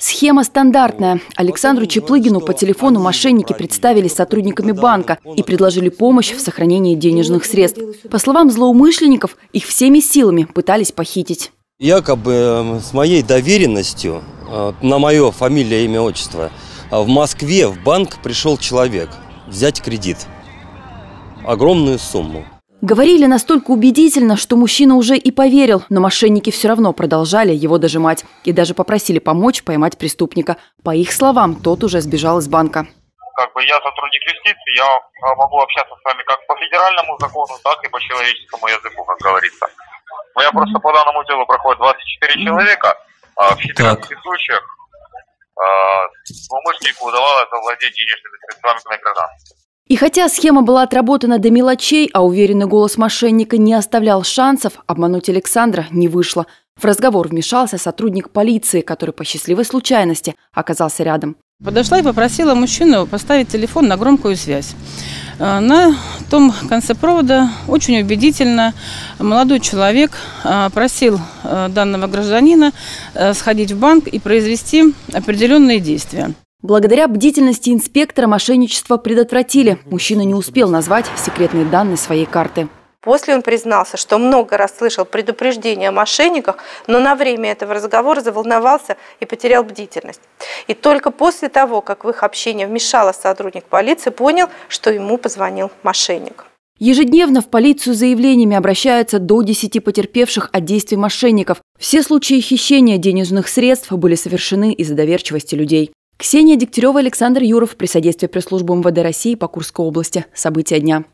Схема стандартная. Александру Чеплыгину по телефону мошенники представились сотрудниками банка и предложили помощь в сохранении денежных средств. По словам злоумышленников, их всеми силами пытались похитить. Якобы э, с моей доверенностью э, на мое фамилия, имя, отчество э, в Москве в банк пришел человек взять кредит. Огромную сумму. Говорили настолько убедительно, что мужчина уже и поверил, но мошенники все равно продолжали его дожимать и даже попросили помочь поймать преступника. По их словам, тот уже сбежал из банка. Как бы я сотрудник юстиции, я а, могу общаться с вами как по федеральному закону, так и по человеческому языку, как говорится. Но я просто по данному делу проходит 24 человека, а в 14 так. случаях а, злоумышленнику удавалось завладеть денежными средствами на гражданстве. И хотя схема была отработана до мелочей, а уверенный голос мошенника не оставлял шансов, обмануть Александра не вышло. В разговор вмешался сотрудник полиции, который по счастливой случайности оказался рядом. Подошла и попросила мужчину поставить телефон на громкую связь. Э, на том конце провода очень убедительно молодой человек э, просил э, данного гражданина сходить в банк и произвести определенные действия. Благодаря бдительности инспектора мошенничество предотвратили. Мужчина не успел назвать секретные данные своей карты. После он признался, что много раз слышал предупреждения о мошенниках, но на время этого разговора заволновался и потерял бдительность. И только после того, как в их общение вмешался сотрудник полиции, понял, что ему позвонил мошенник. Ежедневно в полицию с заявлениями обращаются до 10 потерпевших от действий мошенников. Все случаи хищения денежных средств были совершены из-за доверчивости людей. Ксения Дегтярева, Александр Юров при содействии пресс-службы МВД России по Курской области. События дня.